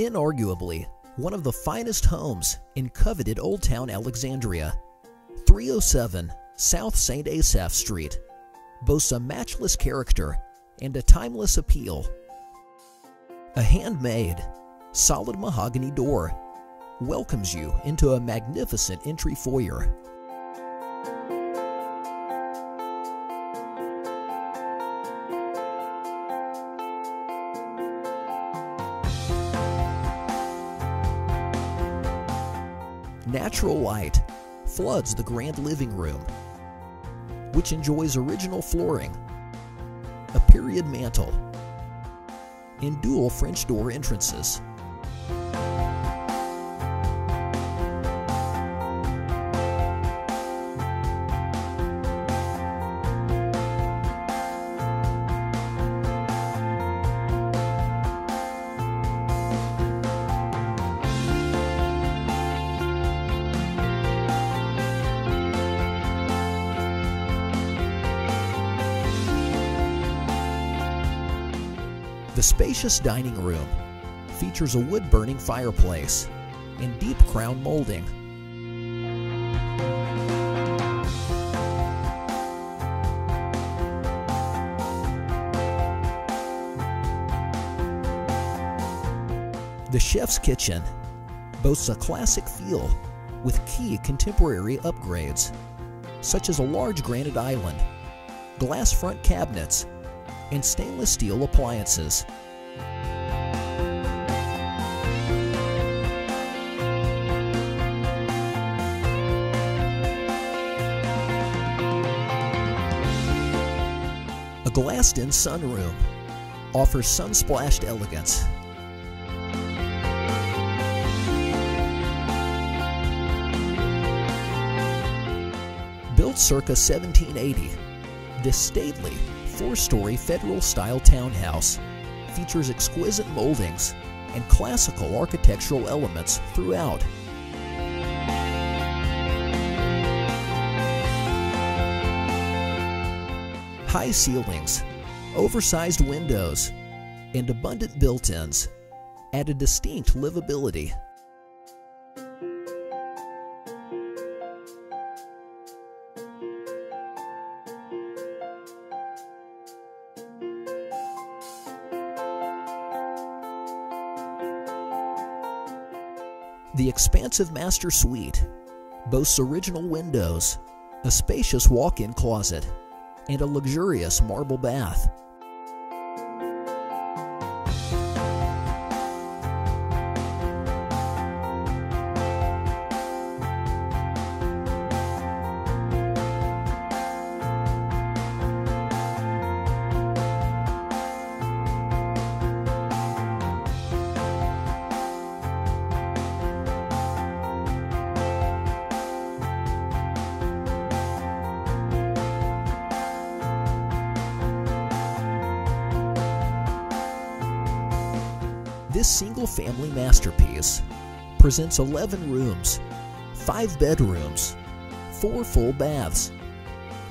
Inarguably, one of the finest homes in coveted Old Town Alexandria, 307 South St. Asaph Street boasts a matchless character and a timeless appeal. A handmade, solid mahogany door welcomes you into a magnificent entry foyer. Natural light floods the grand living room, which enjoys original flooring, a period mantel, and dual French door entrances. The spacious dining room features a wood burning fireplace and deep crown molding. The chef's kitchen boasts a classic feel with key contemporary upgrades, such as a large granite island, glass front cabinets, and stainless steel appliances. A glassed-in sunroom offers sun-splashed elegance. Built circa 1780, this stately four-story federal-style townhouse features exquisite moldings and classical architectural elements throughout. High ceilings, oversized windows, and abundant built-ins add a distinct livability. The expansive master suite boasts original windows, a spacious walk-in closet, and a luxurious marble bath. This single family masterpiece presents 11 rooms, 5 bedrooms, 4 full baths,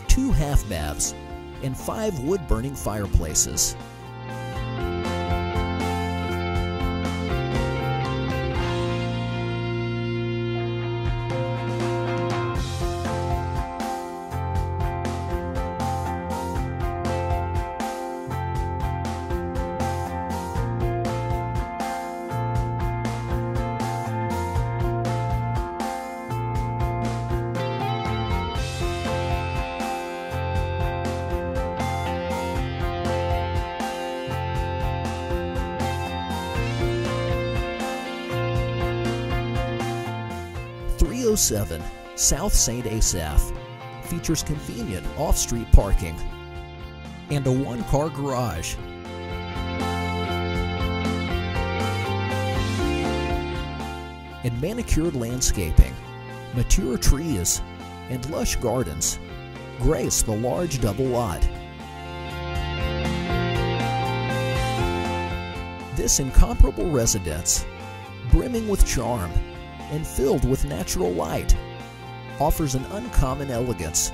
2 half baths, and 5 wood burning fireplaces. Three oh seven South St. Asaph features convenient off-street parking and a one-car garage. And manicured landscaping, mature trees, and lush gardens grace the large double lot. This incomparable residence, brimming with charm and filled with natural light, offers an uncommon elegance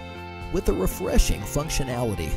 with a refreshing functionality